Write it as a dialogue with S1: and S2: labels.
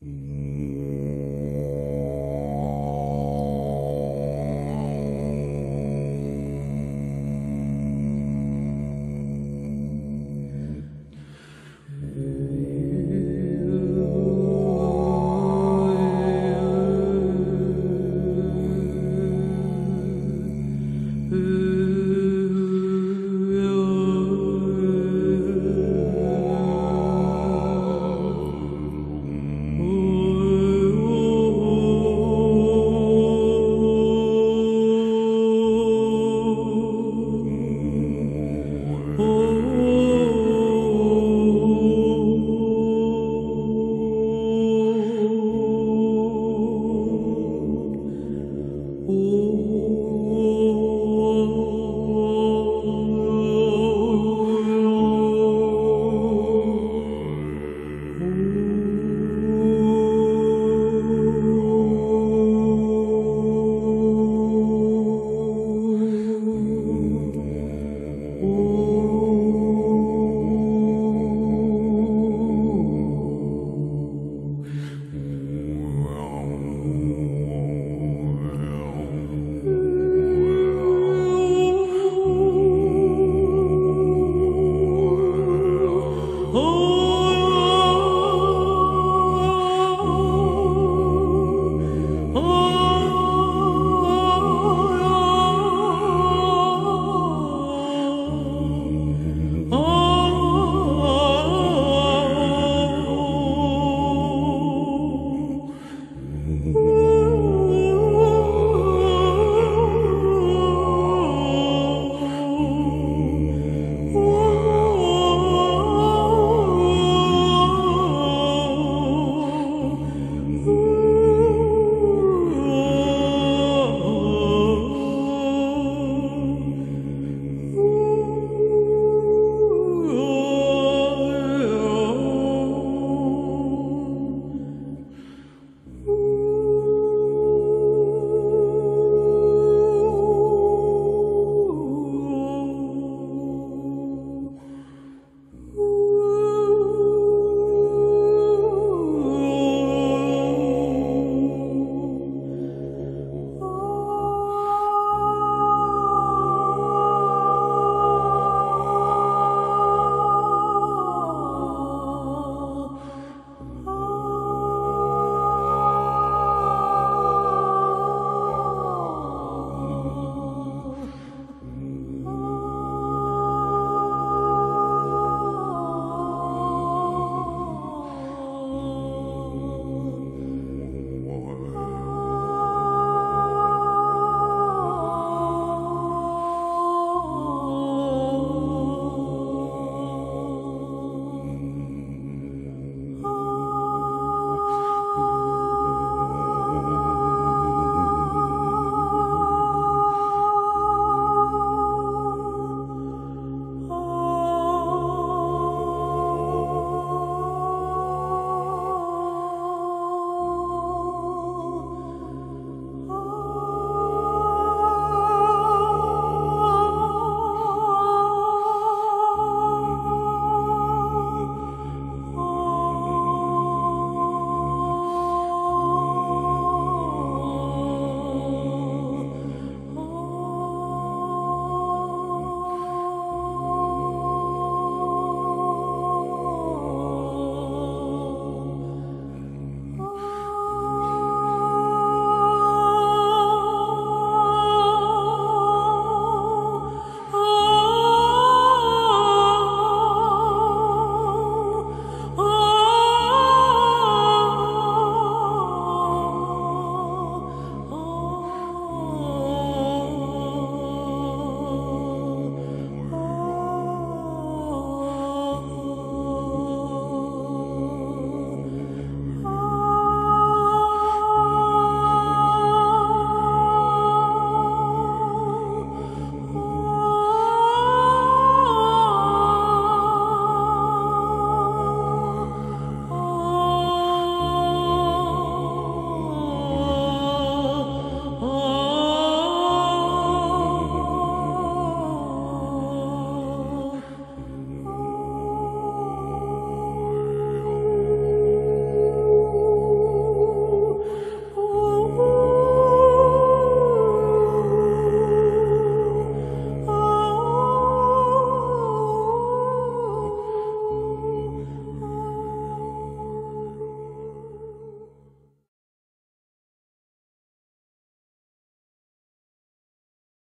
S1: 嗯。Ooh.